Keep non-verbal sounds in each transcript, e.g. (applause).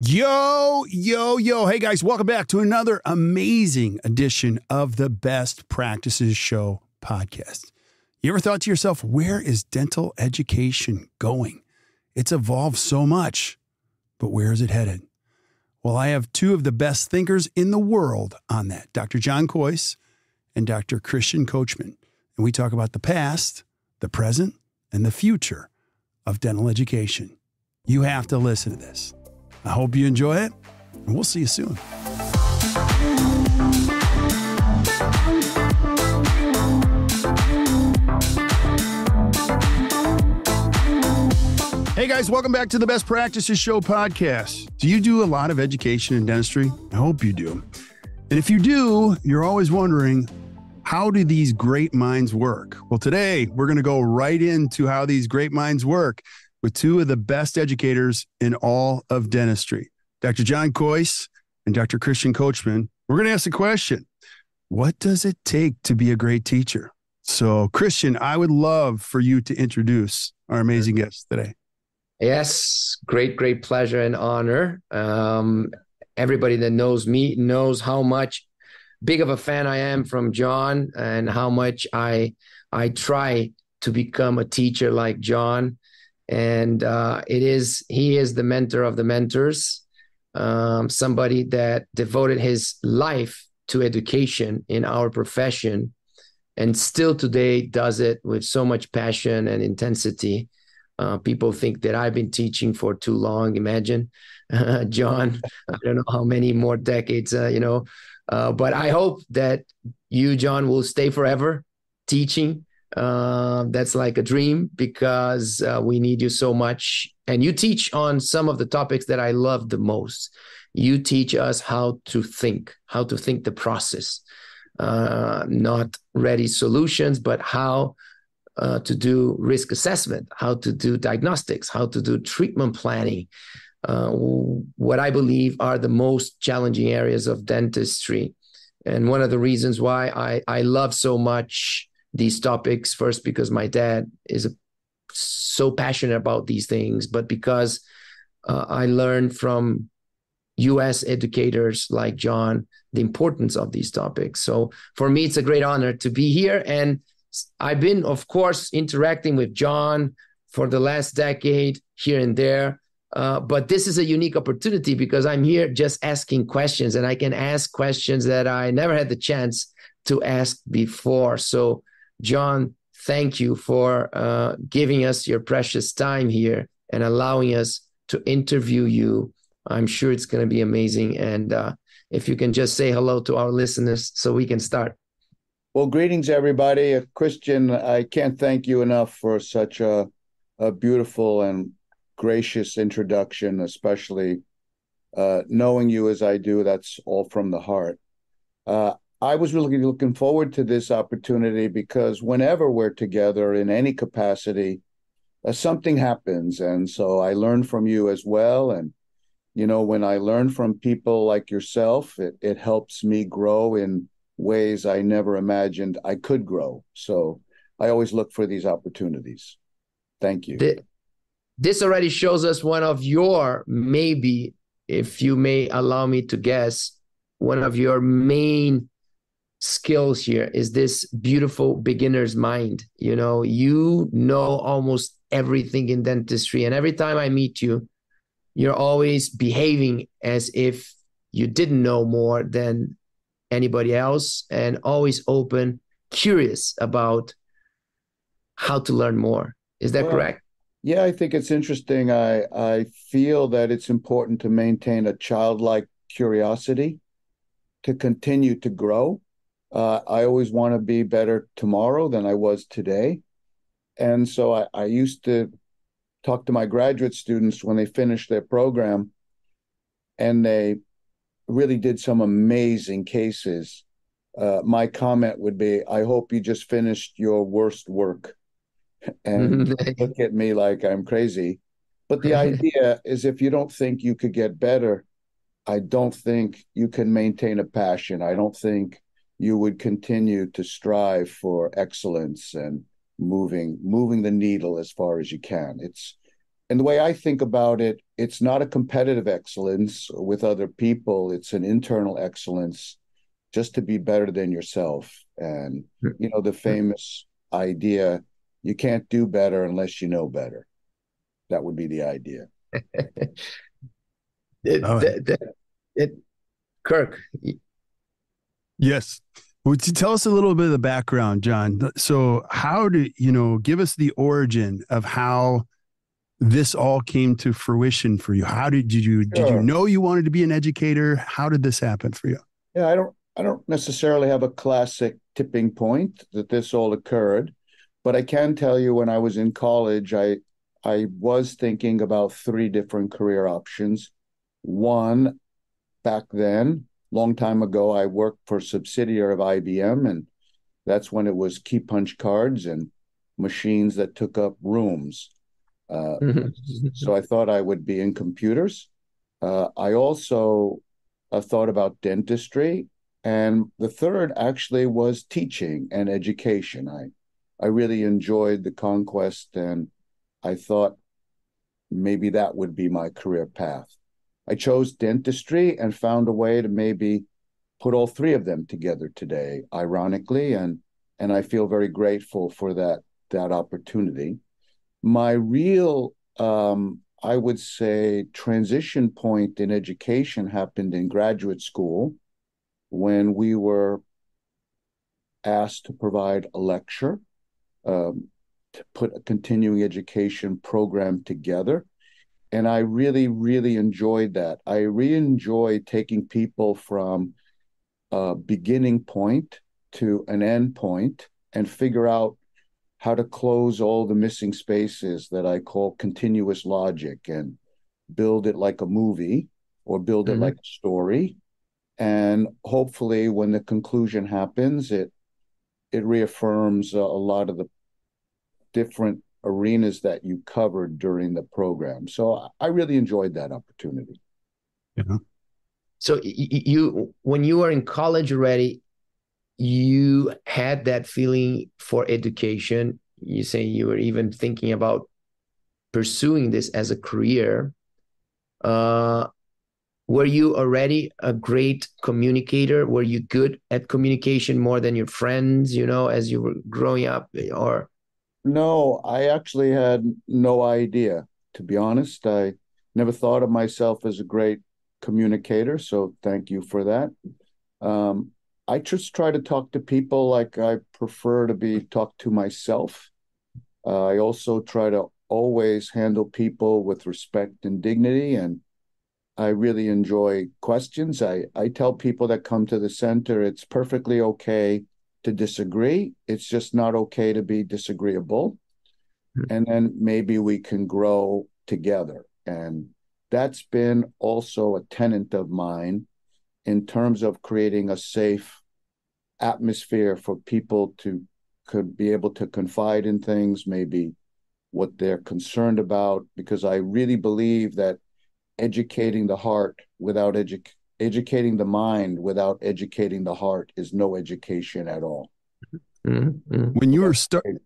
Yo, yo, yo. Hey guys, welcome back to another amazing edition of the Best Practices Show podcast. You ever thought to yourself, where is dental education going? It's evolved so much, but where is it headed? Well, I have two of the best thinkers in the world on that Dr. John Kois and Dr. Christian Coachman. And we talk about the past, the present, and the future of dental education. You have to listen to this. I hope you enjoy it, and we'll see you soon. Hey guys, welcome back to the Best Practices Show podcast. Do you do a lot of education in dentistry? I hope you do. And if you do, you're always wondering, how do these great minds work? Well, today we're going to go right into how these great minds work with two of the best educators in all of dentistry, Dr. John Kois and Dr. Christian Coachman. We're going to ask the question What does it take to be a great teacher? So, Christian, I would love for you to introduce our amazing guests today. Yes, great, great pleasure and honor. Um, everybody that knows me knows how much big of a fan I am from John and how much I I try to become a teacher like John and uh, it is he is the mentor of the mentors um, somebody that devoted his life to education in our profession and still today does it with so much passion and intensity. Uh, people think that i've been teaching for too long. Imagine uh, (laughs) john i don't know how many more decades uh, you know uh, but i hope that you john will stay forever teaching uh, that's like a dream because uh, we need you so much. And you teach on some of the topics that I love the most. You teach us how to think, how to think the process, uh, not ready solutions, but how uh, to do risk assessment, how to do diagnostics, how to do treatment planning. Uh, what I believe are the most challenging areas of dentistry. And one of the reasons why I, I love so much these topics first because my dad is a, so passionate about these things but because uh, i learned from us educators like john the importance of these topics. So for me it's a great honor to be here. And i've been of course interacting with john for the last decade here and there. Uh, but this is a unique opportunity because i'm here just asking questions and i can ask questions that i never had the chance to ask before. So John, thank you for uh, giving us your precious time here and allowing us to interview you. I'm sure it's going to be amazing. And uh, if you can just say hello to our listeners so we can start. Well, greetings, everybody. Uh, Christian, I can't thank you enough for such a, a beautiful and gracious introduction, especially uh, knowing you as I do. That's all from the heart. Uh, I was really looking forward to this opportunity because whenever we're together in any capacity, uh, something happens. And so I learn from you as well. And, you know, when I learn from people like yourself, it, it helps me grow in ways I never imagined I could grow. So I always look for these opportunities. Thank you. This already shows us one of your, maybe, if you may allow me to guess, one of your main skills here is this beautiful beginner's mind. You know, you know almost everything in dentistry. And every time I meet you, you're always behaving as if you didn't know more than anybody else and always open, curious about how to learn more. Is that well, correct? Yeah, I think it's interesting. I I feel that it's important to maintain a childlike curiosity to continue to grow uh, I always want to be better tomorrow than I was today. And so I, I used to talk to my graduate students when they finished their program and they really did some amazing cases. Uh, my comment would be, I hope you just finished your worst work. (laughs) And (laughs) look at me like I'm crazy. But the (laughs) idea is if you don't think you could get better, I don't think you can maintain a passion. I don't think you would continue to strive for excellence and moving moving the needle as far as you can. It's and the way I think about it, it's not a competitive excellence with other people. It's an internal excellence just to be better than yourself. And, you know, the famous idea you can't do better unless you know better. That would be the idea. (laughs) it, oh. it, it, Kirk. Yes. Would you tell us a little bit of the background, John? So, how do you know? Give us the origin of how this all came to fruition for you. How did, did you did you know you wanted to be an educator? How did this happen for you? Yeah, I don't I don't necessarily have a classic tipping point that this all occurred, but I can tell you when I was in college, I I was thinking about three different career options. One, back then, long time ago, I worked for a subsidiary of IBM, and that's when it was key punch cards and machines that took up rooms. Uh, so I thought I would be in computers. Uh, I also uh, thought about dentistry, and the third actually was teaching and education. I I really enjoyed the conquest, and I thought maybe that would be my career path. I chose dentistry and found a way to maybe put all three of them together today, ironically, and and I feel very grateful for that that opportunity. My real, um, I would say, transition point in education happened in graduate school when we were asked to provide a lecture um, to put a continuing education program together. And I really, really enjoyed that. I really enjoy taking people from a beginning point to an end point and figure out how to close all the missing spaces that I call continuous logic and build it like a movie or build it mm-hmm. like a story. And hopefully, when the conclusion happens, it it reaffirms a, a lot of the different arenas that you covered during the program. So I really enjoyed that opportunity. Yeah. So you, when you were in college already, you had that feeling for education. You say you were even thinking about pursuing this as a career. Uh, were you already a great communicator? Were you good at communication more than your friends? You know, as you were growing up, or no, I actually had no idea. To be honest, I never thought of myself as a great communicator. So thank you for that. Um, I just try to talk to people like I prefer to be talked to myself. Uh, I also try to always handle people with respect and dignity. And I really enjoy questions. I, I tell people that come to the center it's perfectly okay to disagree. It's just not okay to be disagreeable. Mm-hmm. And then maybe we can grow together. And that's been also a tenant of mine in terms of creating a safe atmosphere for people to could be able to confide in things, maybe what they're concerned about, because I really believe that educating the heart without edu- educating the mind without educating the heart is no education at all. Mm-hmm. When you were starting,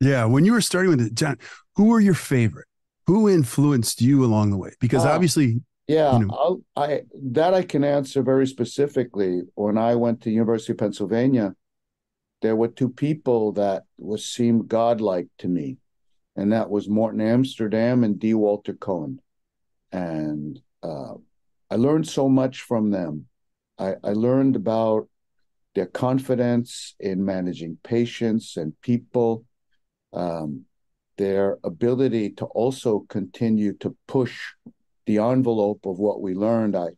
yeah, when you were starting with it, John, who were your favorite? Who influenced you along the way? Because uh, obviously, yeah, you know, I that I can answer very specifically. When I went to University of Pennsylvania, there were two people that was seemed godlike to me, and that was Morton Amsterdam and D. Walter Cohen, and uh, I learned so much from them. I, I learned about their confidence in managing patients and people, um, their ability to also continue to push the envelope of what we learned. I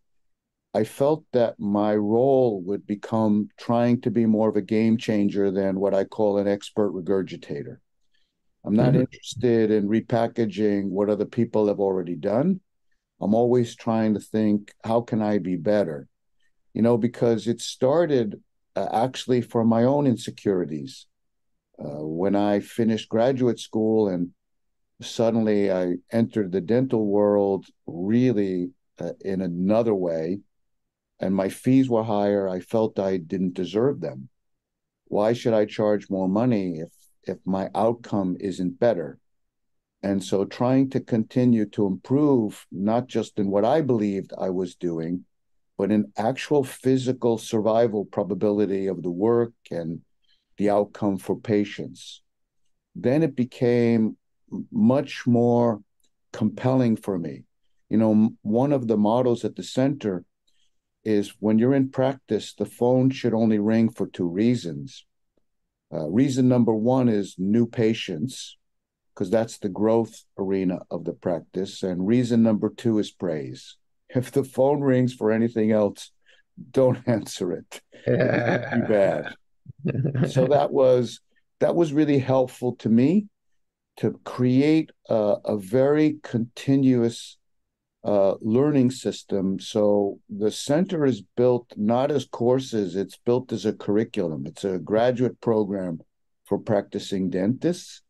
I felt that my role would become trying to be more of a game changer than what I call an expert regurgitator. I'm not mm-hmm. interested in repackaging what other people have already done. I'm always trying to think, how can I be better? You know, because it started uh, actually from my own insecurities. Uh, when I finished graduate school and suddenly I entered the dental world really uh, in another way, and my fees were higher, I felt I didn't deserve them. Why should I charge more money if if my outcome isn't better? And so trying to continue to improve, not just in what I believed I was doing, but in actual physical survival probability of the work and the outcome for patients. Then it became much more compelling for me. You know, one of the models at the center is when you're in practice, the phone should only ring for two reasons. Uh, reason number one is new patients, because that's the growth arena of the practice. And reason number two is praise. If the phone rings for anything else, don't (laughs) answer it. Too bad. (laughs) so that was that was really helpful to me to create a, a very continuous uh, learning system. So the center is built not as courses, it's built as a curriculum. It's a graduate program for practicing dentists,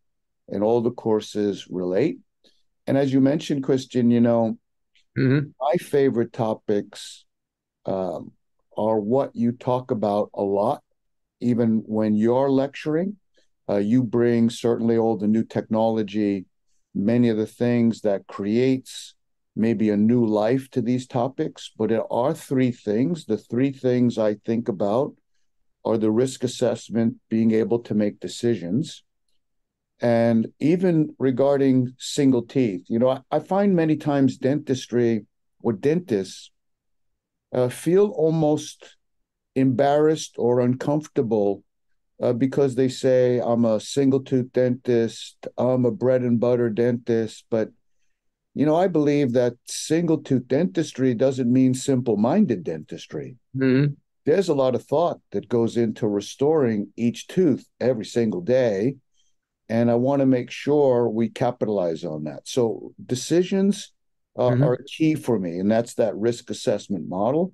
and all the courses relate. And as you mentioned, Christian, you know, mm-hmm. my favorite topics um, are what you talk about a lot, even when you're lecturing. Uh, you bring certainly all the new technology, many of the things that creates maybe a new life to these topics. But there are three things. The three things I think about are the risk assessment, being able to make decisions, and even regarding single teeth. You know, I, I find many times dentistry or dentists uh, feel almost embarrassed or uncomfortable uh, because they say I'm a single tooth dentist, I'm a bread and butter dentist. But, you know, I believe that single tooth dentistry doesn't mean simple minded dentistry. Mm-hmm. There's a lot of thought that goes into restoring each tooth every single day. And I want to make sure we capitalize on that. So decisions uh, mm-hmm. are key for me, and that's that risk assessment model.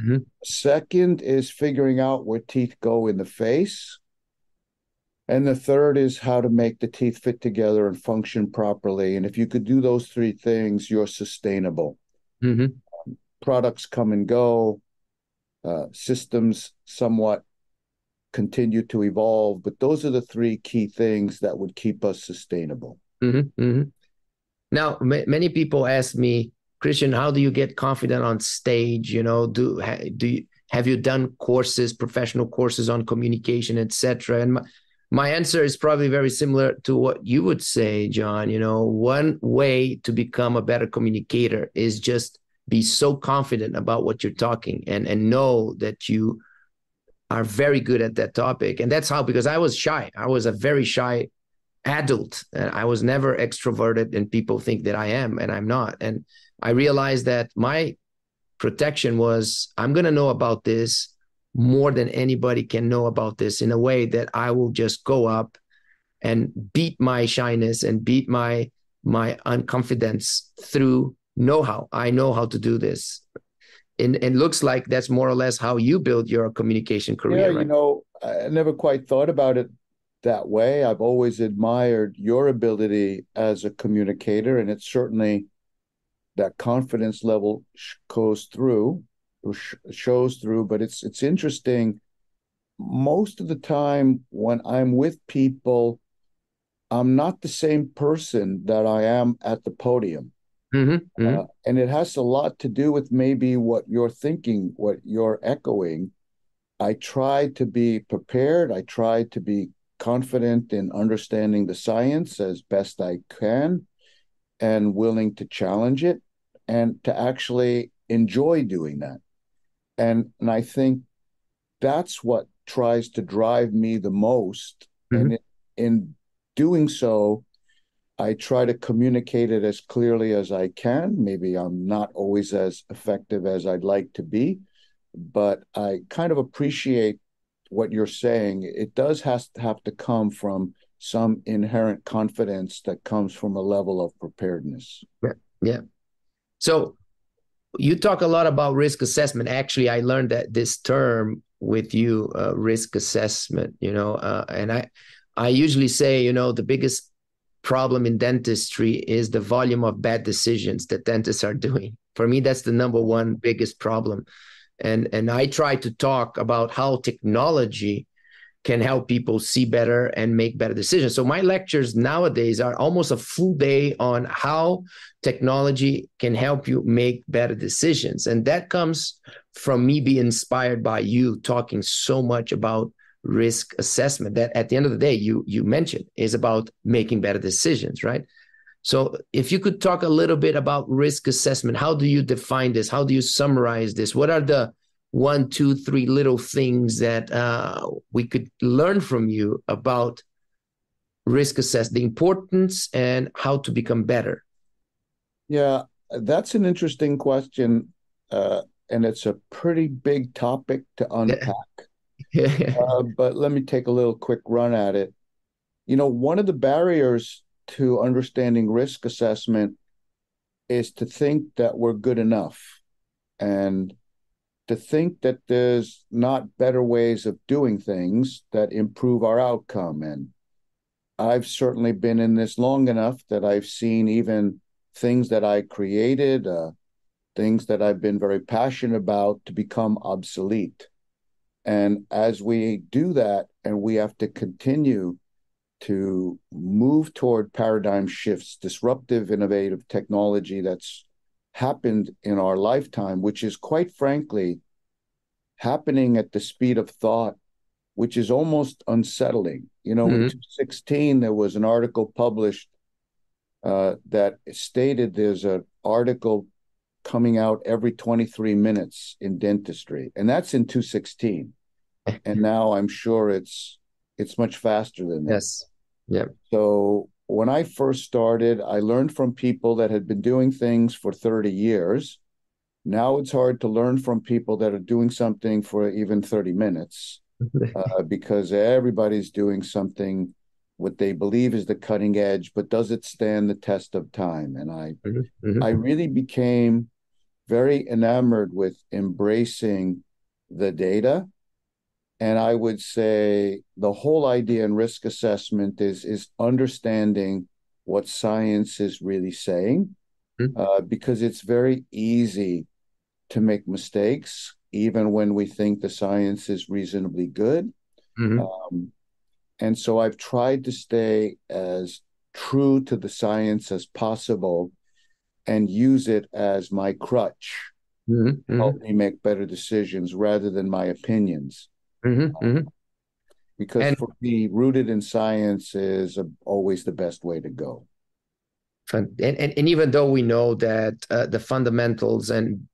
Mm-hmm. Second is figuring out where teeth go in the face. And the third is how to make the teeth fit together and function properly. And if you could do those three things, you're sustainable. Mm-hmm. Um, products come and go, uh, systems somewhat continue to evolve, but those are the three key things that would keep us sustainable. Mm-hmm. mm-hmm. Now, many people ask me, Christian, how do you get confident on stage? You know, do do you, have you done courses, professional courses on communication, etc.? And my, my answer is probably very similar to what you would say, John. You know, one way to become a better communicator is just be so confident about what you're talking and and know that you are very good at that topic. And that's how because I was shy. I was a very shy adult and I was never extroverted and people think that I am and I'm not. And I realized that my protection was I'm going to know about this more than anybody can know about this in a way that I will just go up and beat my shyness and beat my my unconfidence through know-how. I know how to do this. And it looks like that's more or less how you build your communication career. Yeah, right? you know, I never quite thought about it that way. I've always admired your ability as a communicator, and it's certainly that confidence level goes through shows through but it's it's interesting most of the time when i'm with people i'm not the same person that i am at the podium mm-hmm, mm-hmm. Uh, and it has a lot to do with maybe what you're thinking what you're echoing i try to be prepared i try to be confident in understanding the science as best i can and willing to challenge it and to actually enjoy doing that. And and I think that's what tries to drive me the most. Mm-hmm. And in, in doing so, I try to communicate it as clearly as I can. Maybe I'm not always as effective as I'd like to be, but I kind of appreciate what you're saying. It does has to have to come from some inherent confidence that comes from a level of preparedness. Yeah. Yeah. So you talk a lot about risk assessment. Actually, I learned that this term with you, uh, risk assessment. You know, uh, and I, I usually say, you know, the biggest problem in dentistry is the volume of bad decisions that dentists are doing. For me, that's the number one biggest problem. And and I try to talk about how technology can help people see better and make better decisions. So my lectures nowadays are almost a full day on how technology can help you make better decisions. And that comes from me being inspired by you talking so much about risk assessment that at the end of the day you you mentioned is about making better decisions, right? So if you could talk a little bit about risk assessment, how do you define this? How do you summarize this? What are the one, two, three little things that uh, we could learn from you about risk assess the importance and how to become better? Yeah, that's an interesting question, uh, and it's a pretty big topic to unpack. (laughs) Uh, but let me take a little quick run at it. You know, one of the barriers to understanding risk assessment is to think that we're good enough and to think that there's not better ways of doing things that improve our outcome. And I've certainly been in this long enough that I've seen even things that I created, uh, things that I've been very passionate about to become obsolete. And as we do that, and we have to continue to move toward paradigm shifts, disruptive, innovative technology that's happened in our lifetime, which is quite frankly happening at the speed of thought, which is almost unsettling. You know, mm-hmm. in 2016, there was an article published uh, that stated there's an article coming out every 23 minutes in dentistry, and that's in 2016. (laughs) and now I'm sure it's it's much faster than that. Yes. Yeah. So when I first started, I learned from people that had been doing things for 30 years. Now it's hard to learn from people that are doing something for even 30 minutes (laughs) uh, because everybody's doing something what they believe is the cutting edge, but does it stand the test of time? And I, mm-hmm. mm-hmm. I really became very enamored with embracing the data and I would say the whole idea in risk assessment is is understanding what science is really saying, mm-hmm. uh, because it's very easy to make mistakes, even when we think the science is reasonably good. Mm-hmm. Um, and so I've tried to stay as true to the science as possible and use it as my crutch mm-hmm. help me make better decisions rather than my opinions. Mm-hmm, mm-hmm. Because and, for me, rooted in science is a, always the best way to go. And, and, and even though we know that uh, the fundamentals and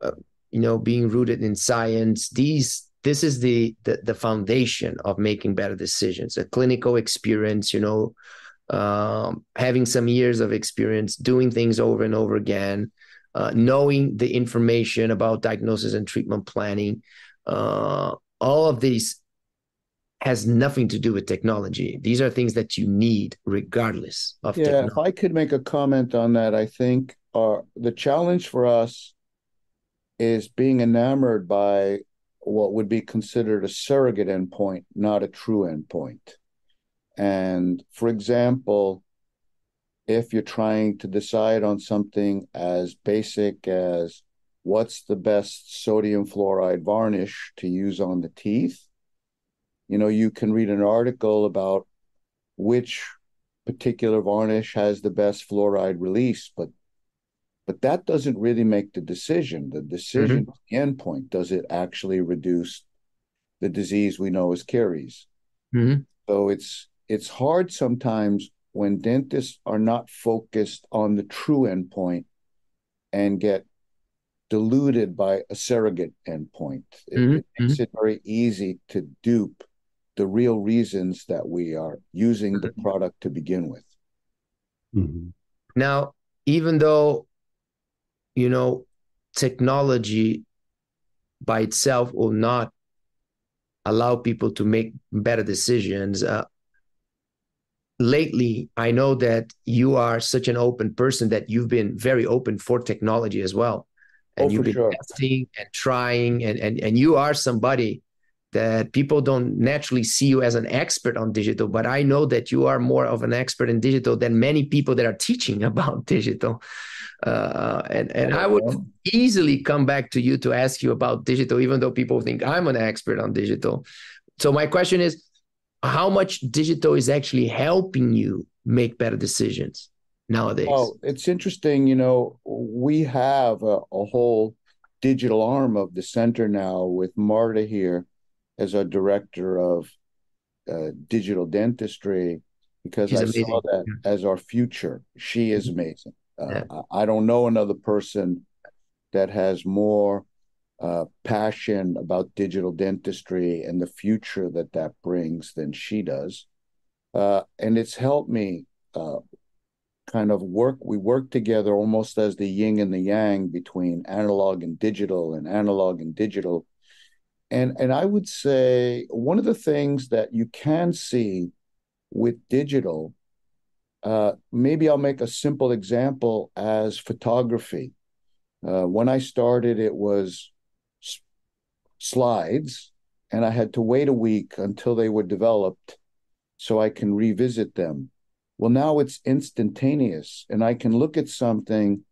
uh, you know being rooted in science, these this is the, the the foundation of making better decisions. A clinical experience, you know, um, having some years of experience, doing things over and over again, uh, knowing the information about diagnosis and treatment planning, uh, all of these has nothing to do with technology. These are things that you need regardless of yeah, technology. if I could make a comment on that, I think uh, the challenge for us is being enamored by what would be considered a surrogate endpoint, not a true endpoint. And for example, if you're trying to decide on something as basic as what's the best sodium fluoride varnish to use on the teeth. You know, you can read an article about which particular varnish has the best fluoride release, but but that doesn't really make the decision. The decision, mm-hmm. the endpoint, does it actually reduce the disease we know as caries? Mm-hmm. So it's it's hard sometimes when dentists are not focused on the true endpoint and get diluted by a surrogate endpoint. It, mm-hmm. it makes mm-hmm. it very easy to dupe the real reasons that we are using the mm-hmm. product to begin with. Mm-hmm. Now, even though, you know, technology by itself will not allow people to make better decisions, uh, lately i know that you are such an open person that you've been very open for technology as well. And oh, you've been sure. testing and trying and, and and you are somebody that people don't naturally see you as an expert on digital but i know that you are more of an expert in digital than many people that are teaching (laughs) about digital. Uh, and and i would easily come back to you to ask you about digital even though people think i'm an expert on digital. So my question is, how much digital is actually helping you make better decisions nowadays? Oh, it's interesting. You know, we have a, a whole digital arm of the center now with Marta here as our director of uh, digital dentistry because She's I amazing. saw that yeah. as our future. She is mm-hmm. amazing. Uh, yeah. I, I don't know another person that has more uh, passion about digital dentistry and the future that that brings than she does. Uh, and it's helped me uh, kind of work. We work together almost as the yin and the yang between analog and digital, and analog and digital. And and I would say one of the things that you can see with digital, uh, maybe I'll make a simple example as photography. Uh, when I started, it was slides, and I had to wait a week until they were developed so I can revisit them. Well, now it's instantaneous, and I can look at something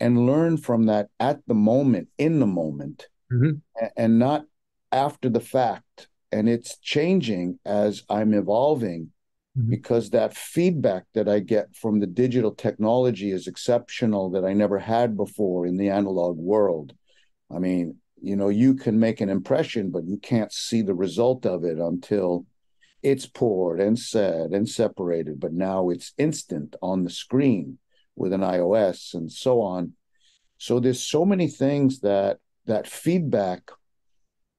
and learn from that at the moment, in the moment, mm-hmm. and not after the fact. And it's changing as I'm evolving mm-hmm. because that feedback that I get from the digital technology is exceptional that I never had before in the analog world. I mean, you know you can make an impression but you can't see the result of it until it's poured and said and separated but now it's instant on the screen with an ios and so on so there's so many things that that feedback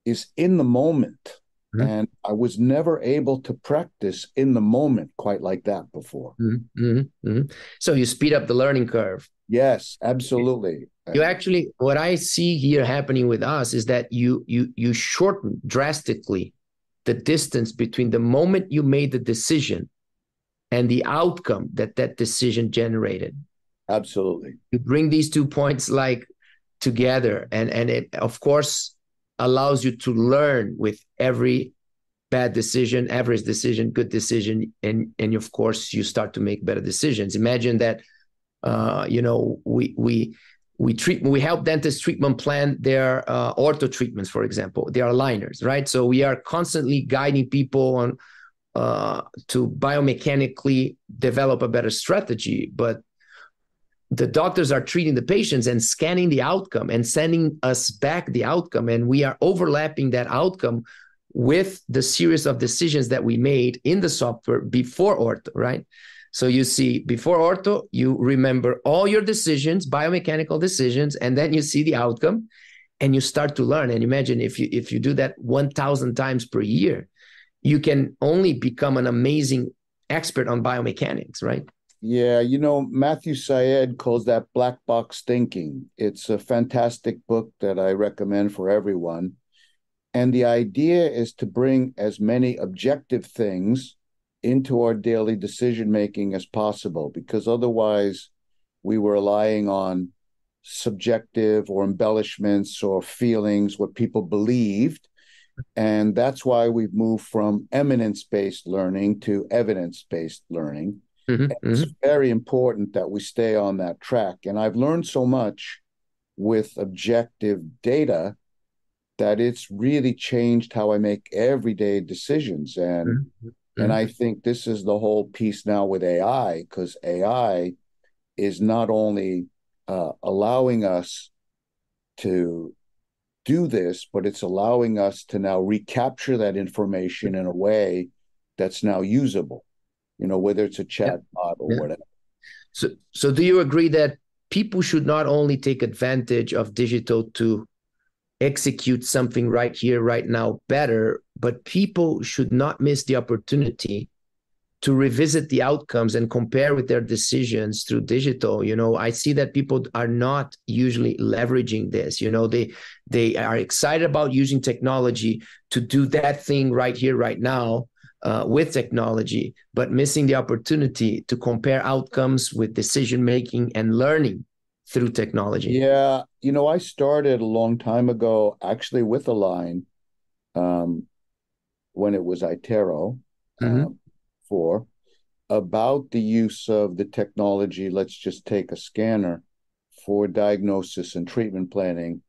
is in the moment mm-hmm. and i was never able to practice in the moment quite like that before mm-hmm. mm-hmm. mm-hmm. so you speed up the learning curve yes absolutely you actually what i see here happening with us is that you you you shorten drastically the distance between the moment you made the decision and the outcome that that decision generated. Absolutely. You bring these two points like together and and it of course allows you to learn with every bad decision average decision good decision and and of course you start to make better decisions. Imagine that uh, you know we we we treat we help dentists treatment plan their uh, ortho treatments for example they are aligners right? So we are constantly guiding people on uh, to biomechanically develop a better strategy but the doctors are treating the patients and scanning the outcome and sending us back the outcome and we are overlapping that outcome with the series of decisions that we made in the software before ortho right so you see, before ortho, you remember all your decisions, biomechanical decisions, and then you see the outcome, and you start to learn. And imagine if you if you do that one thousand times per year, you can only become an amazing expert on biomechanics, right? Yeah, you know, Matthew Syed calls that black box thinking. It's a fantastic book that I recommend for everyone. And the idea is to bring as many objective things into our daily decision making as possible because otherwise we were relying on subjective or embellishments or feelings what people believed and that's why we've moved from eminence based learning to evidence based learning mm-hmm, it's mm-hmm. very important that we stay on that track and i've learned so much with objective data that it's really changed how i make everyday decisions and mm-hmm. And mm-hmm. I think this is the whole piece now with AI, because AI is not only uh, allowing us to do this, but it's allowing us to now recapture that information in a way that's now usable, you know, whether it's a chat yeah. bot or yeah. whatever. So, so do you agree that people should not only take advantage of digital to execute something right here, right now better, but people should not miss the opportunity to revisit the outcomes and compare with their decisions through digital. You know i see that people are not usually leveraging this. You know they they are excited about using technology to do that thing right here right now uh, with technology but missing the opportunity to compare outcomes with decision making and learning through technology yeah you know i started a long time ago actually with Align um, when it was iTero mm-hmm. uh, for about the use of the technology. Let's just take a scanner for diagnosis and treatment planning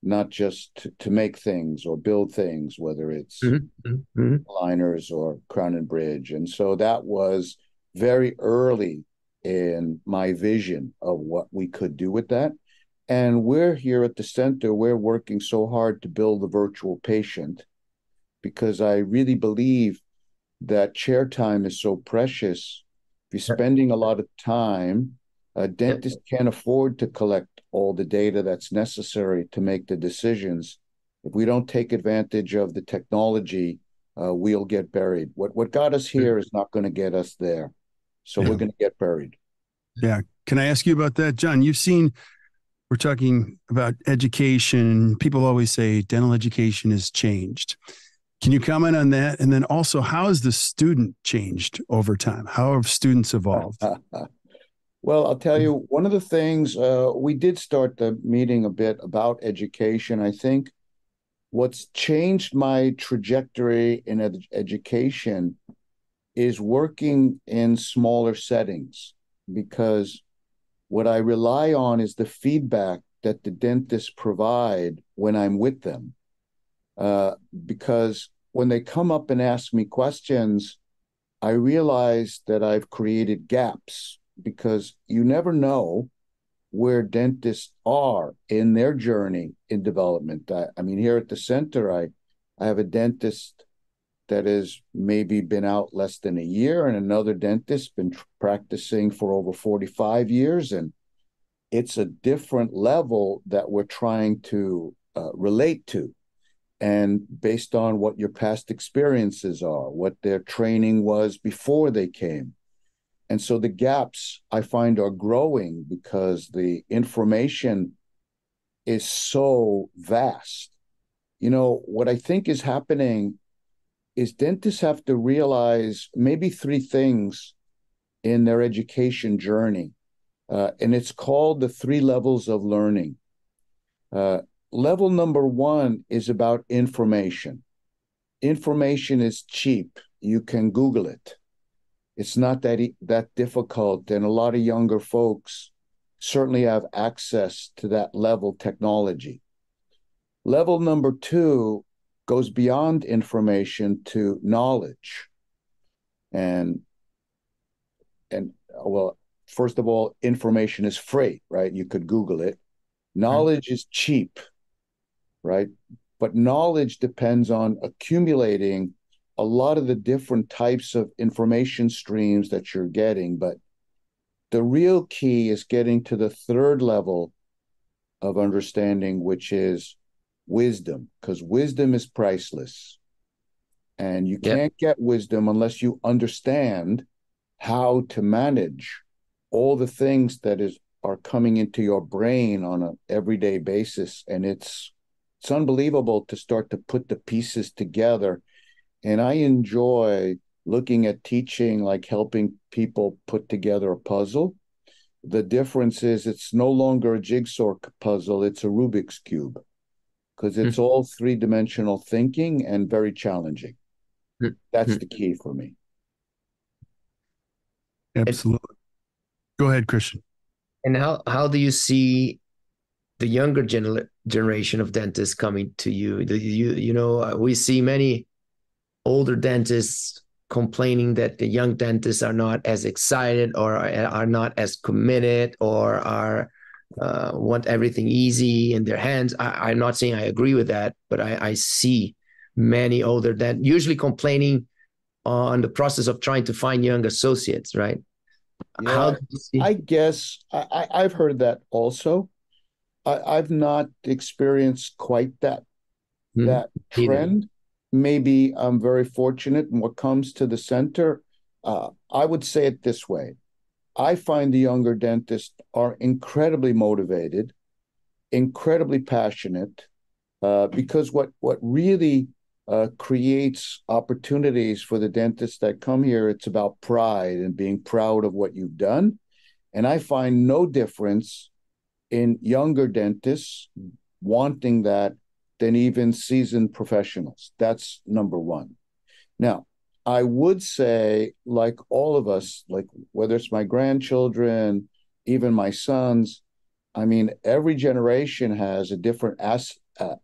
not just to, to make things or build things, whether it's mm-hmm. Mm-hmm. liners or crown and bridge. And so that was very early in my vision of what we could do with that. And we're here at the center, we're working so hard to build the virtual patient because I really believe that chair time is so precious. If you're spending a lot of time, a dentist can't afford to collect all the data that's necessary to make the decisions. If we don't take advantage of the technology, uh, we'll get buried. What what got us here is not going to get us there. So yeah. we're going to get buried. Yeah. Can I ask you about that, John? You've seen we're talking about education. People always say dental education has changed. Can you comment on that? And then also, how has the student changed over time? How have students evolved? (laughs) well, I'll tell you, one of the things uh, we did start the meeting a bit about education. I think what's changed my trajectory in ed- education is working in smaller settings because what I rely on is the feedback that the dentists provide when I'm with them. Uh, because when they come up and ask me questions, I realize that I've created gaps because you never know where dentists are in their journey in development. I, I mean, here at the center, I, I have a dentist that has maybe been out less than a year, and another dentist been practicing for over 45 years. And it's a different level that we're trying to uh, relate to. And based on what your past experiences are, what their training was before they came. And so the gaps I find are growing because the information is so vast. You know, what I think is happening is dentists have to realize maybe three things in their education journey. Uh, and it's called the three levels of learning. Uh, level number one is about information. Information is cheap. You can Google it. It's not that that difficult, and a lot of younger folks certainly have access to that level technology. Level number two goes beyond information to knowledge. And and well, first of all, information is free, right? You could Google it. Knowledge mm-hmm. is cheap, right? But knowledge depends on accumulating a lot of the different types of information streams that you're getting. But the real key is getting to the third level of understanding, which is wisdom because wisdom is priceless. And you yep. can't get wisdom unless you understand how to manage all the things that is are coming into your brain on an everyday basis and it's it's unbelievable to start to put the pieces together and i enjoy looking at teaching like helping people put together a puzzle the difference is it's no longer a jigsaw puzzle it's a rubik's cube because it's mm-hmm. all three dimensional thinking and very challenging. Mm-hmm. That's the key for me. Absolutely. Go ahead, Christian. And how how do you see the younger gener- generation of dentists coming to you? Do you you know uh, we see many older dentists complaining that the young dentists are not as excited or are not as committed or are uh, want everything easy in their hands. I, am not saying I agree with that, but I, I see many older than usually complaining on the process of trying to find young associates, right? Yeah, I guess I, I've heard that also. I, have not experienced quite that mm, that trend. Either. Maybe I'm very fortunate in what comes to the center. Uh, I would say it this way: I find the younger dentists are incredibly motivated, incredibly passionate, uh, because what what really uh, creates opportunities for the dentists that come here, it's about pride and being proud of what you've done. And I find no difference in younger dentists wanting that than even seasoned professionals. That's number one. Now, I would say, like all of us, like whether it's my grandchildren, even my sons, I mean, every generation has a different as- uh,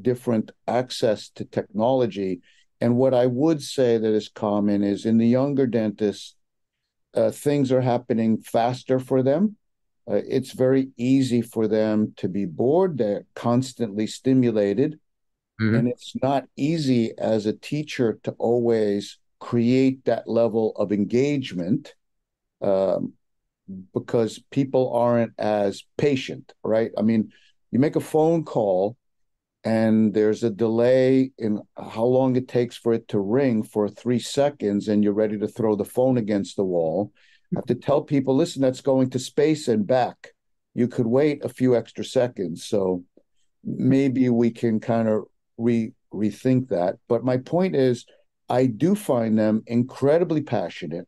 different access to technology. And what I would say that is common is in the younger dentists, uh, things are happening faster for them. Uh, it's very easy for them to be bored. They're constantly stimulated. Mm-hmm. And it's not easy as a teacher to always create that level of engagement um, because people aren't as patient, right? I mean, you make a phone call and there's a delay in how long it takes for it to ring for three seconds, and you're ready to throw the phone against the wall. I have to tell people, listen, that's going to space and back. You could wait a few extra seconds. So maybe we can kind of re rethink that. But my point is, I do find them incredibly passionate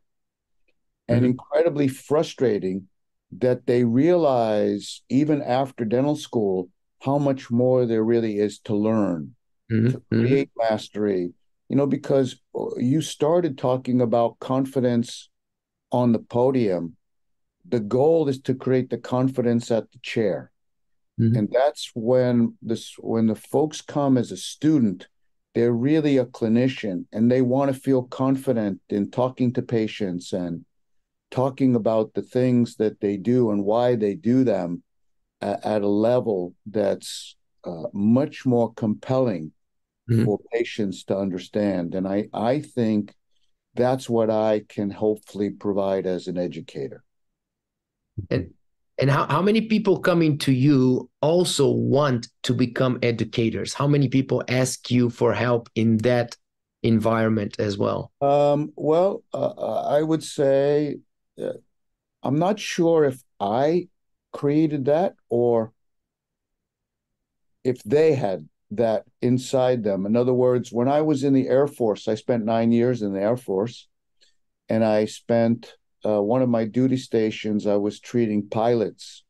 and mm-hmm. incredibly frustrating that they realize even after dental school how much more there really is to learn mm-hmm. to mm-hmm. create mastery you know because uh, you started talking about confidence on the podium the goal is to create the confidence at the chair mm-hmm. and that's when this when the folks come as a student they're really a clinician and they want to feel confident in talking to patients and talking about the things that they do and why they do them at, at a level that's uh, much more compelling mm-hmm. for patients to understand. And I, I think that's what I can hopefully provide as an educator. And and how, how many people coming to you also want to become educators? How many people ask you for help in that environment as well? Um, well, uh, uh I would say uh, I'm not sure if I created that or if they had that inside them. In other words, when I was in the Air Force, I spent nine years in the Air Force, and I spent uh, one of my duty stations, I was treating pilots.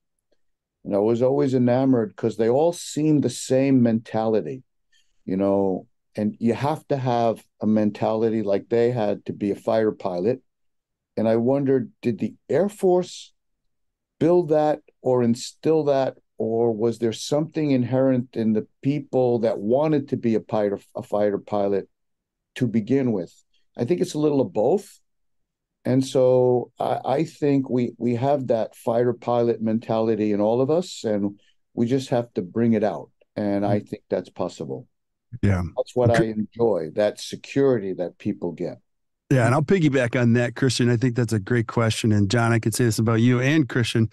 And I was always enamored because they all seemed the same mentality, you know, and you have to have a mentality like they had to be a fighter pilot. And I wondered, did the Air Force build that or instill that or was there something inherent in the people that wanted to be a fighter a fighter pilot to begin with i think it's a little of both and so I, I, think we we have that fighter pilot mentality in all of us and we just have to bring it out. And i mm-hmm. think that's possible. Yeah. That's what i enjoy that security that people get. Yeah and i'll piggyback on that christian. I think that's a great question and john i could say this about you and christian.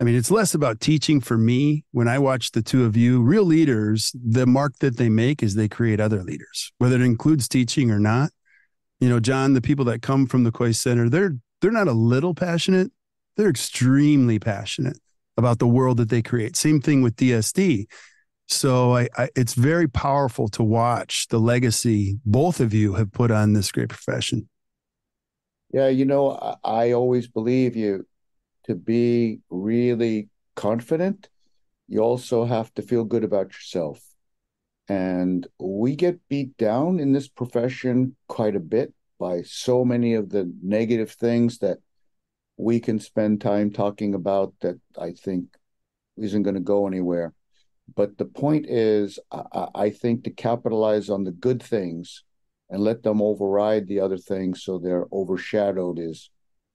I mean, it's less about teaching for me. When I watch the two of you, real leaders, the mark that they make is they create other leaders, whether it includes teaching or not. You know, John, the people that come from the Kois Center, they're they're not a little passionate, they're extremely passionate about the world that they create. Same thing with DSD. So I, I, it's very powerful to watch the legacy both of you have put on this great profession. Yeah, you know, I, I always believe you to be really confident, you also have to feel good about yourself. And we get beat down in this profession quite a bit by so many of the negative things that we can spend time talking about that I think isn't going to go anywhere. But the point is, I, I think to capitalize on the good things and let them override the other things so they're overshadowed is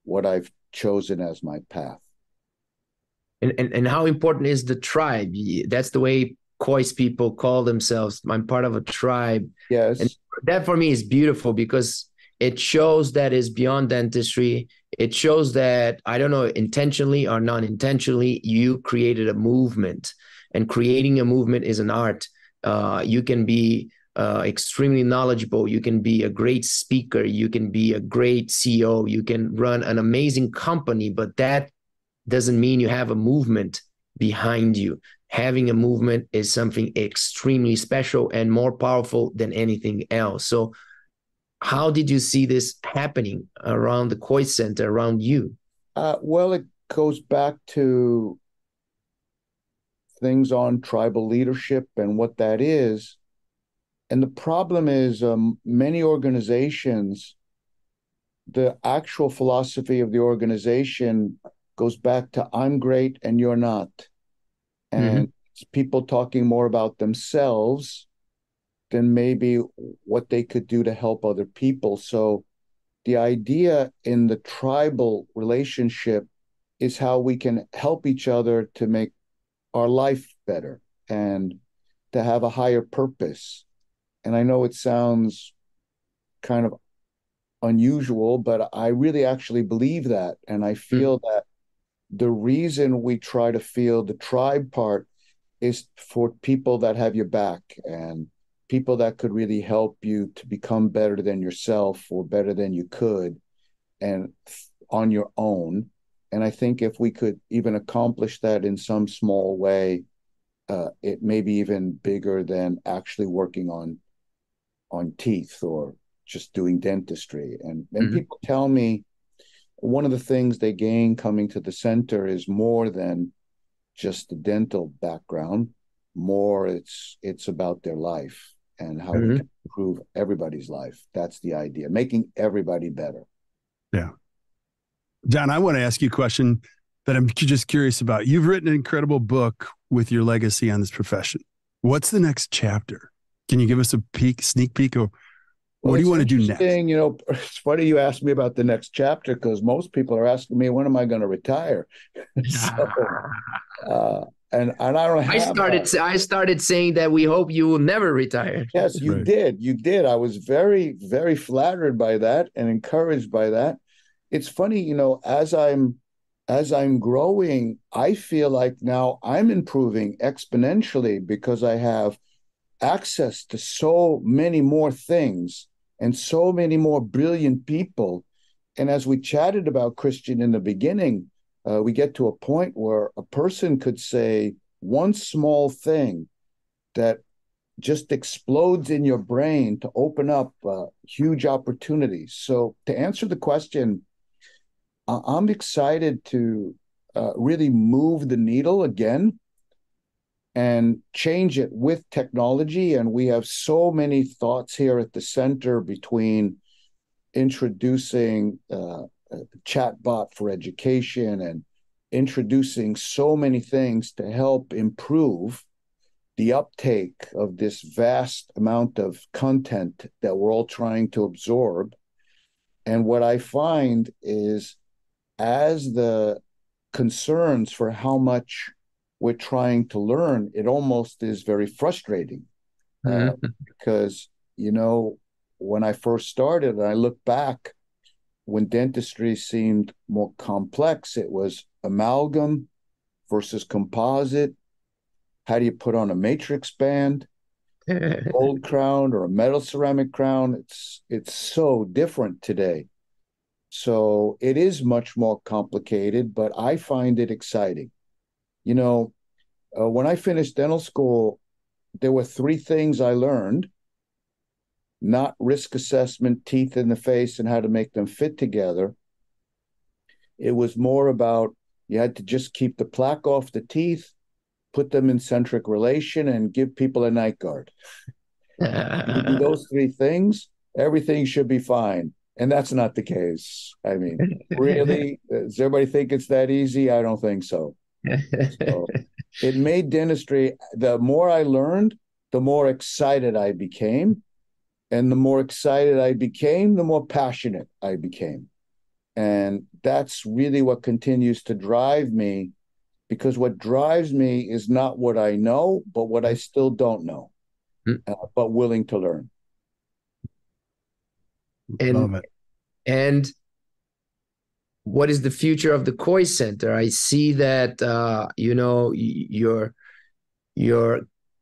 what I've chosen as my path. And, and, and how important is the tribe? That's the way Kois people call themselves. I'm part of a tribe. Yes. And that for me is beautiful because it shows that is beyond dentistry. It shows that, I don't know, intentionally or non intentionally, you created a movement. And creating a movement is an art. Uh, you can be uh, extremely knowledgeable. You can be a great speaker. You can be a great CEO. You can run an amazing company, but that doesn't mean you have a movement behind you. Having a movement is something extremely special and more powerful than anything else. So, how did you see this happening around the Kois Center, around you? Uh, well, it goes back to things on tribal leadership and what that is and the problem is, um, many organizations, the actual philosophy of the organization goes back to I'm great and you're not. And mm-hmm. people talking more about themselves than maybe what they could do to help other people. So the idea in the tribal relationship is how we can help each other to make our life better and to have a higher purpose. And I know it sounds kind of unusual, but I really actually believe that. And I feel mm-hmm. that the reason we try to feel the tribe part is for people that have your back and people that could really help you to become better than yourself or better than you could and on your own and i think if we could even accomplish that in some small way uh, it may be even bigger than actually working on on teeth or just doing dentistry and and mm-hmm. people tell me one of the things they gain coming to the center is more than just the dental background. More it's it's about their life and how mm-hmm. we can improve everybody's life. That's the idea making everybody better. Yeah. John i want to ask you a question that i'm just curious about. You've written an incredible book with your legacy on this profession. What's the next chapter? Can you give us a peek sneak peek or well, what do you want to do next? You know, (laughs) it's funny you asked me about the next chapter because most people are asking me when am I going to retire. (laughs) so, (laughs) uh, and and I don't. I started. That. I started saying that we hope you will never retire. Yes, you right. did. You did. I was very very flattered by that and encouraged by that. It's funny, you know, as I'm as I'm growing, I feel like now I'm improving exponentially because I have access to so many more things and so many more brilliant people. And as we chatted about Christian in the beginning, uh, we get to a point where a person could say one small thing that just explodes in your brain to open up uh, huge opportunities. So, to answer the question, I'm excited to uh, really move the needle again and change it with technology. And we have so many thoughts here at the center between introducing uh, a chatbot for education and introducing so many things to help improve the uptake of this vast amount of content that we're all trying to absorb. And what I find is as the concerns for how much we're trying to learn, it almost is very frustrating uh, mm-hmm. because, you know, when I first started, and I look back when dentistry seemed more complex, it was amalgam versus composite. How do you put on a matrix band, (laughs) gold crown, or a metal ceramic crown? It's it's so different today. So it is much more complicated, but I find it exciting. You know, uh, when I finished dental school, there were three things I learned not risk assessment, teeth in the face, and how to make them fit together. It was more about you had to just keep the plaque off the teeth, put them in centric relation, and give people a night guard. (laughs) those three things, everything should be fine. And that's not the case. I mean, really, (laughs) does everybody think it's that easy? I don't think so. so (laughs) it made dentistry, the more I learned, the more excited I became. And the more excited I became, the more passionate I became. And that's really what continues to drive me because what drives me is not what I know, but what I still don't know, mm. uh, but willing to learn. And, and what is the future of the Kois Center? I see that uh, you know your your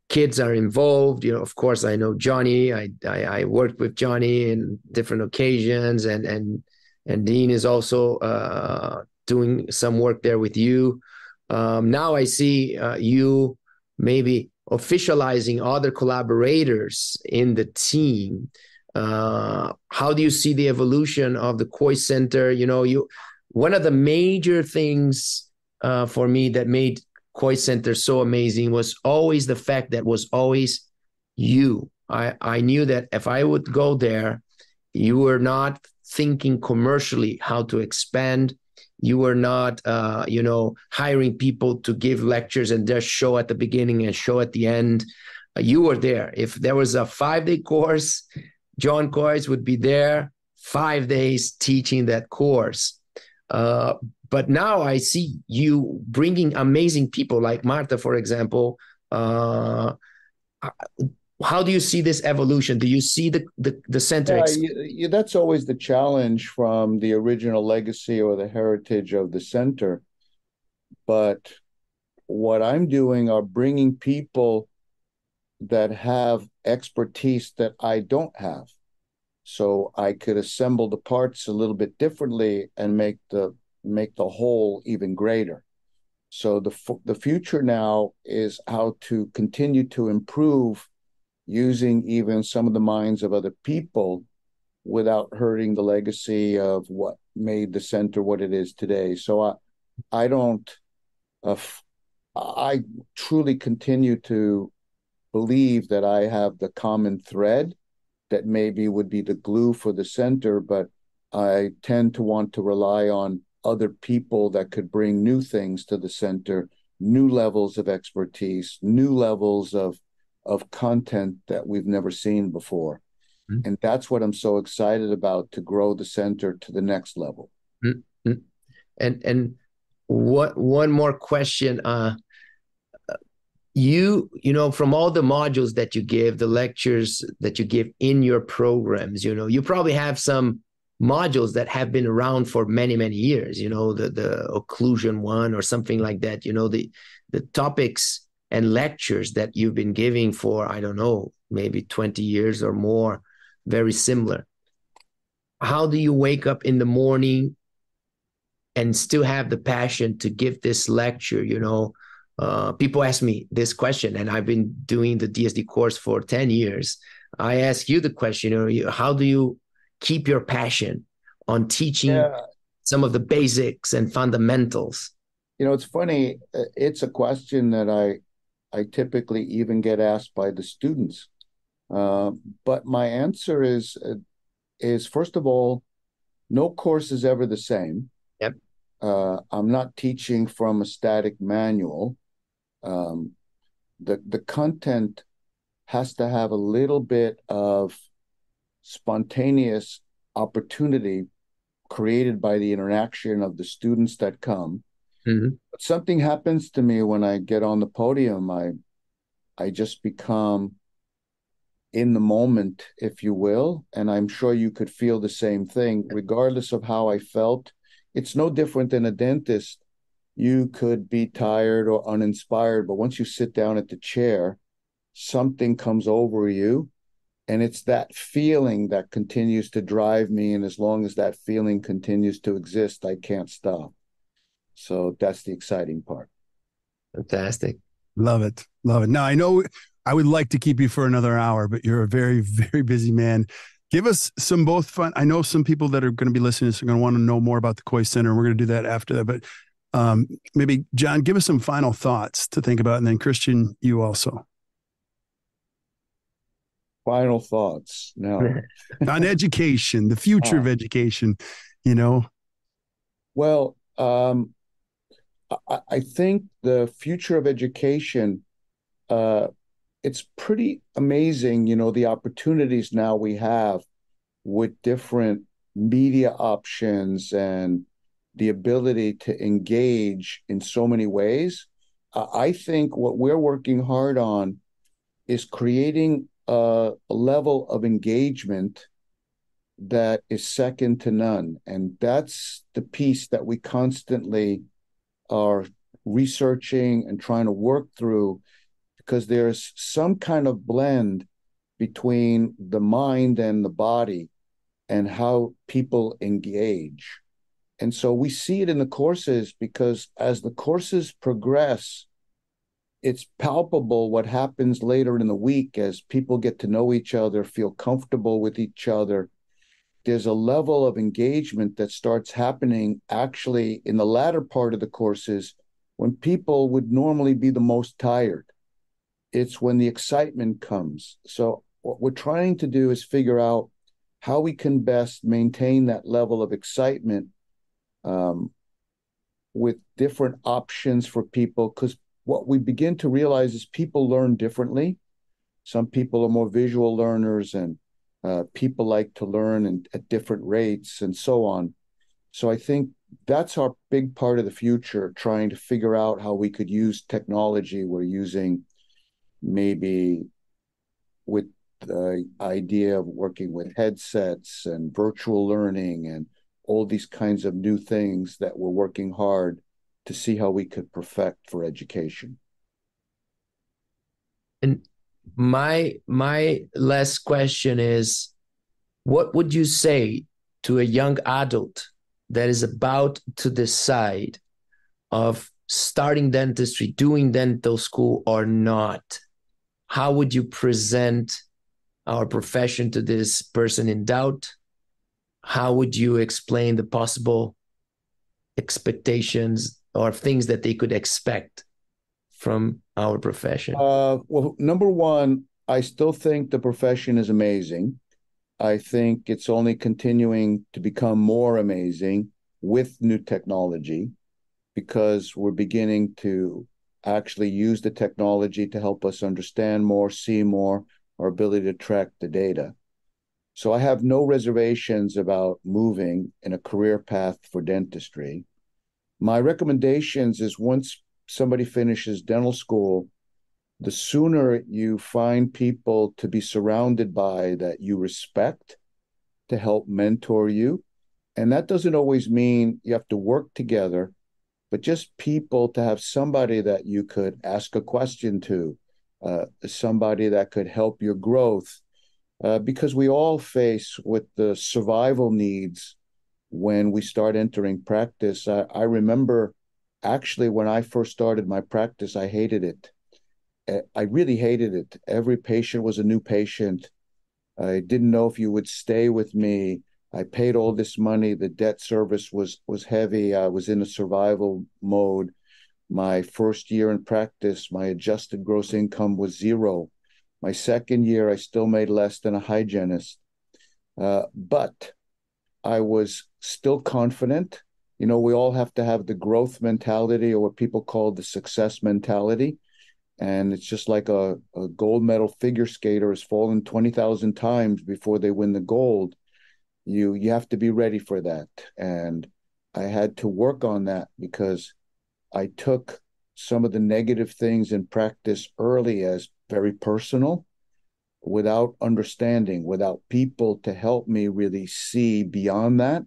kids are involved. You know, of course, I know Johnny. I, I, I worked with Johnny in different occasions, and and and Dean is also uh, doing some work there with you. Um, now I see uh, you maybe officializing other collaborators in the team. Uh, how do you see the evolution of the Kois Center? You know, you one of the major things uh, for me that made Kois Center so amazing was always the fact that was always you. I, I knew that if I would go there, you were not thinking commercially how to expand. You were not, uh, you know, hiring people to give lectures and just show at the beginning and show at the end. You were there. If there was a five day course, John Kois would be there five days teaching that course. Uh, but now I see you bringing amazing people like Marta, for example. Uh, how do you see this evolution? Do you see the the, the center? Yeah, you, you, that's always the challenge from the original legacy or the heritage of the center. But what I'm doing are bringing people that have expertise that I don't have. So I could assemble the parts a little bit differently and make the make the whole even greater. So the the future now is how to continue to improve using even some of the minds of other people without hurting the legacy of what made the center what it is today. So I, I don't, uh, I truly continue to believe that I have the common thread that maybe would be the glue for the center, but I tend to want to rely on other people that could bring new things to the center, new levels of expertise, new levels of of content that we've never seen before. Mm-hmm. And that's what I'm so excited about to grow the center to the next level. Mm-hmm. And and what one more question uh you you know from all the modules that you give the lectures that you give in your programs you know you probably have some modules that have been around for many many years you know the the occlusion one or something like that you know the the topics and lectures that you've been giving for i don't know maybe 20 years or more very similar. How do you wake up in the morning and still have the passion to give this lecture you know uh, people ask me this question and i've been doing the dsd course for 10 years i ask you the question you know, how do you keep your passion on teaching yeah. some of the basics and fundamentals you know it's funny uh, it's a question that i I typically even get asked by the students. Uh, but my answer is uh, is first of all, no course is ever the same. Yep. Uh, I'm not teaching from a static manual. Um, the the content has to have a little bit of spontaneous opportunity created by the interaction of the students that come Mm-hmm. Something happens to me when I get on the podium. I I just become in the moment, if you will. And I'm sure you could feel the same thing, regardless of how I felt. It's no different than a dentist. You could be tired or uninspired, but once you sit down at the chair, something comes over you. And it's that feeling that continues to drive me. And as long as that feeling continues to exist, I can't stop. So that's the exciting part. Fantastic. Love it. Love it. Now, I know I would like to keep you for another hour, but you're a very, very busy man. Give us some both fun. I know some people that are going to be listening are going to want to know more about the Kois Center. And We're going to do that after that. But um, maybe, John, give us some final thoughts to think about. And then, Christian, you also. Final thoughts now (laughs) on education, the future uh, of education, you know? Well, um, I, I think the future of education, uh, it's pretty amazing, you know, the opportunities now we have with different media options and the ability to engage in so many ways. Uh, I think what we're working hard on is creating a, a level of engagement that is second to none. And that's the piece that we constantly are researching and trying to work through because there's some kind of blend between the mind and the body and how people engage. And so we see it in the courses because as the courses progress, it's palpable what happens later in the week as people get to know each other, feel comfortable with each other, there's a level of engagement that starts happening actually in the latter part of the courses when people would normally be the most tired. It's when the excitement comes. So, what we're trying to do is figure out how we can best maintain that level of excitement um, with different options for people because what we begin to realize is people learn differently. Some people are more visual learners, and uh, people like to learn and, at different rates, and so on. So I think that's our big part of the future, trying to figure out how we could use technology. We're using maybe with the idea of working with headsets and virtual learning and all these kinds of new things that we're working hard to see how we could perfect for education. And my my last question is what would you say to a young adult that is about to decide of starting dentistry, doing dental school or not? How would you present our profession to this person in doubt? How would you explain the possible expectations or things that they could expect from our profession? Uh, well, number one, I still think the profession is amazing. I think it's only continuing to become more amazing with new technology because we're beginning to actually use the technology to help us understand more, see more, our ability to track the data. So I have no reservations about moving in a career path for dentistry. My recommendations is once somebody finishes dental school, the sooner you find people to be surrounded by that you respect to help mentor you. And that doesn't always mean you have to work together, but just people to have somebody that you could ask a question to, uh, somebody that could help your growth. Uh, because we all face with the survival needs when we start entering practice. I, I remember actually when I first started my practice, I hated it. Eh, I really hated it. Every patient was a new patient. I didn't know if you would stay with me. I paid all this money. The debt service was was heavy. I was in a survival mode. My first year in practice, my adjusted gross income was zero. My second year, I still made less than a hygienist. Uh, but I was still confident. You know, we all have to have the growth mentality or what people call the success mentality. And it's just like a, a gold medal figure skater has fallen 20,000 times before they win the gold. You you have to be ready for that. And I had to work on that because I took some of the negative things in practice early as very personal without understanding, without people to help me really see beyond that.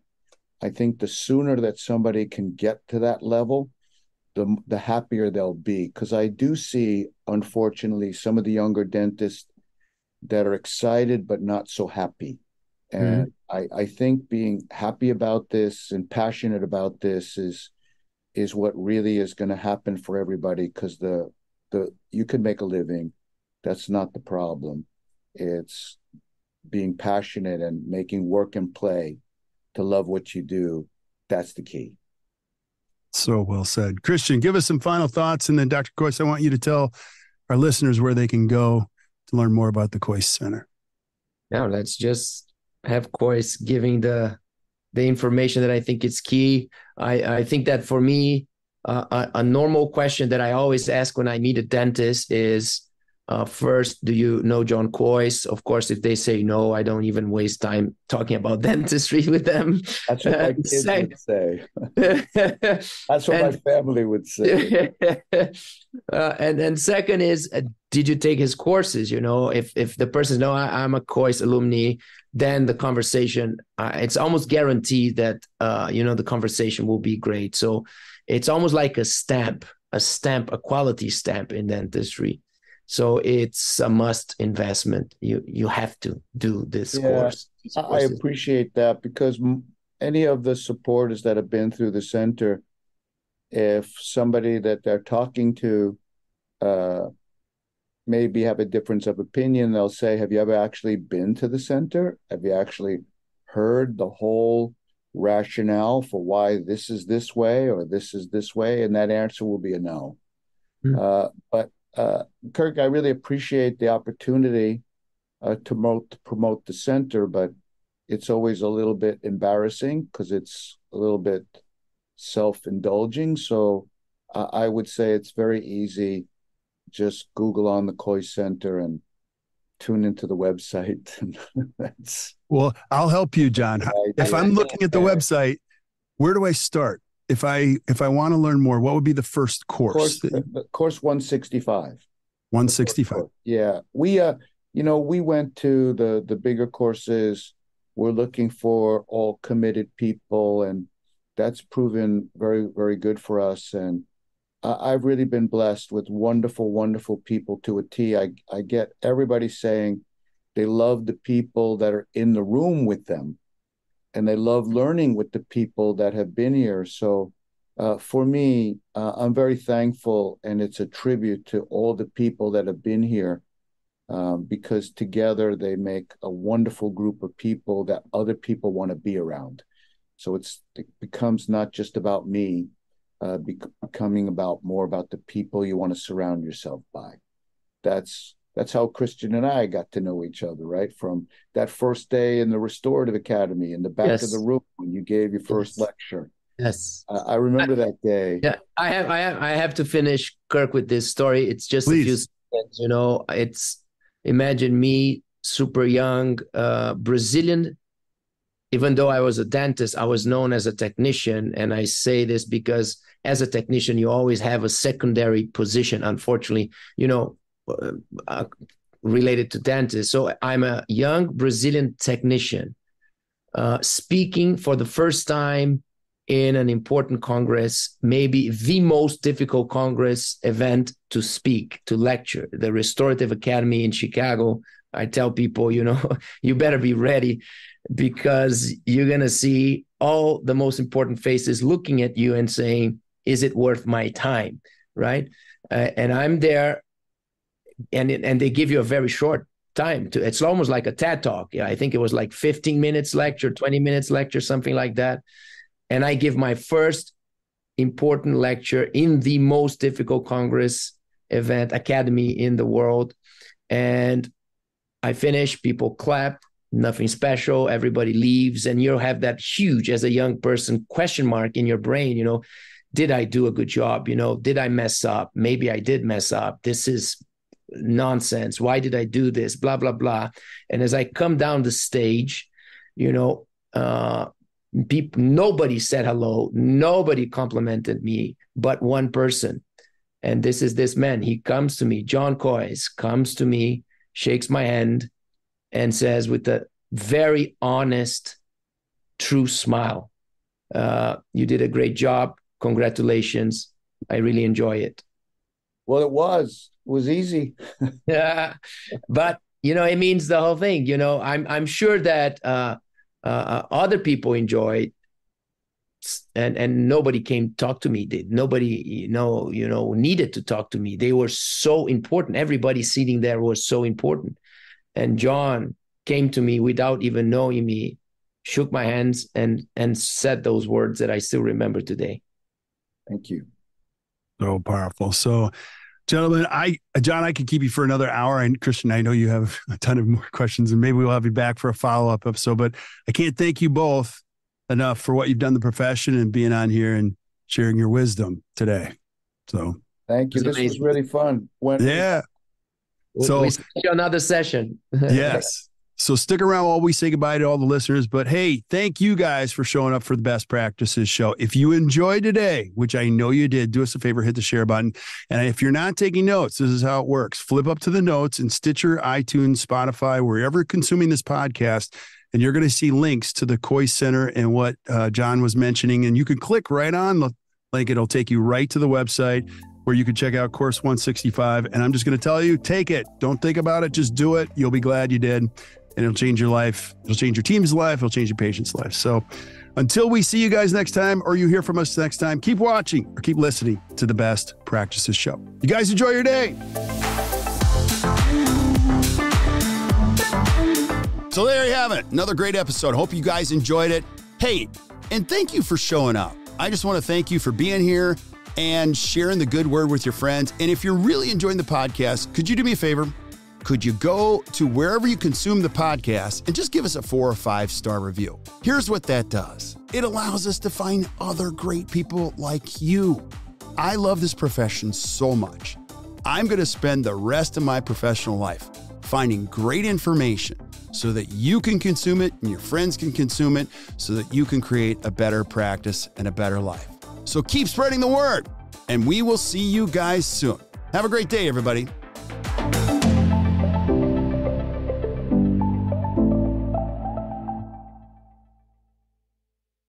I think the sooner that somebody can get to that level, the the happier they'll be. Because I do see, unfortunately, some of the younger dentists that are excited but not so happy. And mm-hmm. I, I think being happy about this and passionate about this is is what really is going to happen for everybody because the the you can make a living that's not the problem. It's being passionate and making work and play to love what you do. That's the key. So well said. Christian give us some final thoughts and then dr kois i want you to tell our listeners where they can go to learn more about the kois center. Now let's just have kois giving the the information that I think is key. I, I think that for me, uh, a, a, normal question that I always ask when I meet a dentist is uh, first, do you know John Kois? Of course, if they say no, I don't even waste time talking about (laughs) dentistry with them. That's what my (laughs) kids say, would say. (laughs) That's what and, my family would say. uh, and and second is, uh, did you take his courses? You know, if if the person no, I, am a Kois alumni, then the conversation uh, it's almost guaranteed that uh, you know the conversation will be great so it's almost like a stamp a stamp a quality stamp in dentistry so it's a must investment you you have to do this yeah, course i appreciate that because any of the supporters that have been through the center if somebody that they're talking to uh, maybe have a difference of opinion, they'll say, Have you ever actually been to the center? Have you actually heard the whole rationale for why this is this way or this is this way? And that answer will be a no. Mm-hmm. Uh, but uh, Kirk, I really appreciate the opportunity uh, to promote to promote the center, but it's always a little bit embarrassing because it's a little bit self-indulging. So uh, I would say it's very easy. Just Google on the Kois Center and tune into the website. (laughs) That's well, I'll help you, John. If I'm looking at the website, where do I start? If I if I want to learn more, what would be the first course? Course, uh, course 165. 165. Yeah. We uh you know, we went to the the bigger courses. We're looking for all committed people and that's proven very very good for us and I've really been blessed with wonderful, wonderful people to a T. I, I get everybody saying they love the people that are in the room with them and they love learning with the people that have been here. So uh, for me, uh, I'm very thankful, and it's a tribute to all the people that have been here um, because together they make a wonderful group of people that other people want to be around. So it's it becomes not just about me, uh, becoming about more about the people you want to surround yourself by. That's that's how Christian and I got to know each other, right? From that first day in the Restorative Academy in the back yes. of the room when you gave your first yes. lecture. Yes, uh, I remember I, that day. Yeah, I have, I have, I have to finish Kirk with this story. It's just Please. a few seconds. You know, it's imagine me, super young, uh, Brazilian even though I was a dentist, I was known as a technician. And I say this because as a technician, you always have a secondary position, unfortunately, you know, uh, uh, related to dentists. So I'm a young Brazilian technician uh, speaking for the first time in an important congress, maybe the most difficult congress event to speak, to lecture, the Restorative Academy in Chicago. I tell people, you know, (laughs) you better be ready because you're going to see all the most important faces looking at you and saying, Is it worth my time? Right. Uh, and I'm there, and, and they give you a very short time to it's almost like a TED talk. Yeah, I think it was like 15 minutes lecture, 20 minutes lecture, something like that. And I give my first important lecture in the most difficult Congress event academy in the world. And I finish, people clap, nothing special everybody leaves and you have that huge as a young person question mark in your brain you know did i do a good job you know did i mess up maybe i did mess up this is nonsense why did i do this blah blah blah and as i come down the stage you know uh people nobody said hello nobody complimented me but one person and this is this man he comes to me john Kois comes to me shakes my hand and says with a very honest, true smile, uh, You did a great job. Congratulations. I really enjoy it. Well, it was. It was easy. (laughs) yeah. But, you know, it means the whole thing. You know, I'm, I'm sure that uh, uh, other people enjoyed and and nobody came talk to me Did nobody you know you know needed to talk to me they were so important everybody sitting there was so important and John came to me without even knowing me, shook my hands and and said those words that I still remember today. Thank you. So powerful. So gentlemen, I John, I could keep you for another hour. And Christian, I know you have a ton of more (laughs) questions, and maybe we'll have you back for a follow-up episode. But I can't thank you both enough for what you've done the profession and being on here and sharing your wisdom today. So thank you. This was really fun. When yeah. So we another session. (laughs) yes. So stick around while we say goodbye to all the listeners. But hey, thank you guys for showing up for the best practices show. If you enjoyed today, which I know you did, do us a favor, hit the share button. And if you're not taking notes, this is how it works. Flip up to the notes in Stitcher, iTunes, Spotify, wherever consuming this podcast. And you're going to see links to the Kois Center and what uh, John was mentioning. And you can click right on the link. It'll take you right to the website where you can check out Course 165. And I'm just going to tell you, take it. Don't think about it. Just do it. You'll be glad you did. And it'll change your life. It'll change your team's life. It'll change your patient's life. So until we see you guys next time or you hear from us next time, keep watching or keep listening to the Best Practices Show. You guys enjoy your day. So there you have it. Another great episode. Hope you guys enjoyed it. Hey, and thank you for showing up. I just want to thank you for being here and sharing the good word with your friends. And if you're really enjoying the podcast, could you do me a favor? Could you go to wherever you consume the podcast and just give us a four or five star review? Here's what that does it allows us to find other great people like you. I love this profession so much. I'm going to spend the rest of my professional life finding great information so that you can consume it and your friends can consume it so that you can create a better practice and a better life. So keep spreading the word, and we will see you guys soon. Have a great day, everybody.